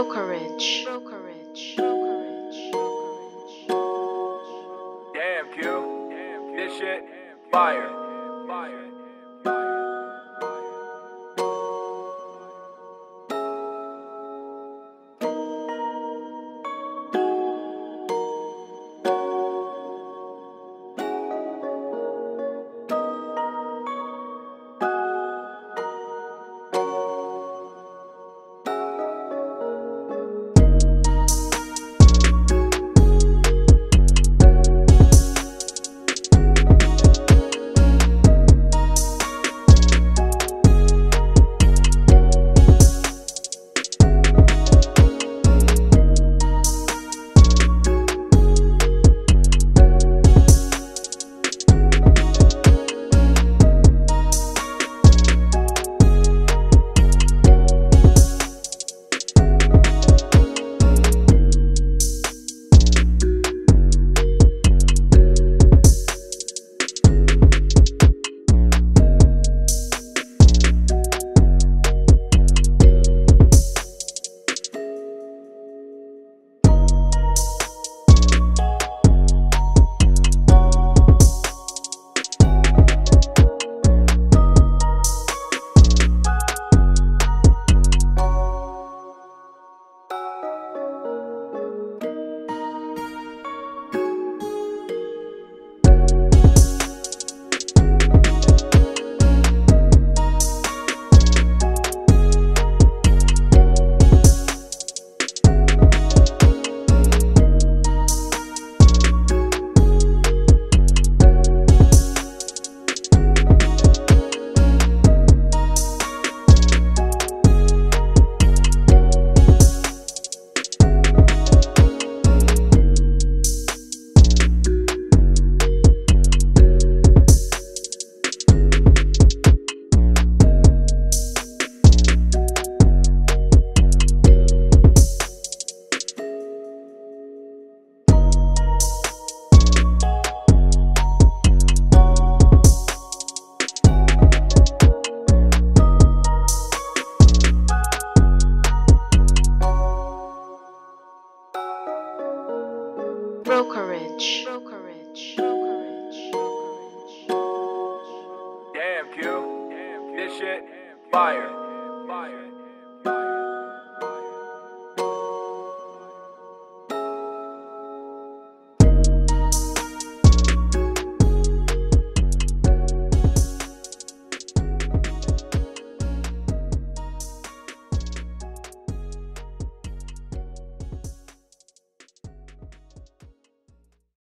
Brokerage. Brokerage. Brokerage. Damn, Q. This shit, fire. Fire. Brokerage. Brokerage. Damn, Q. Damn, Q. This shit. Fire. Fire.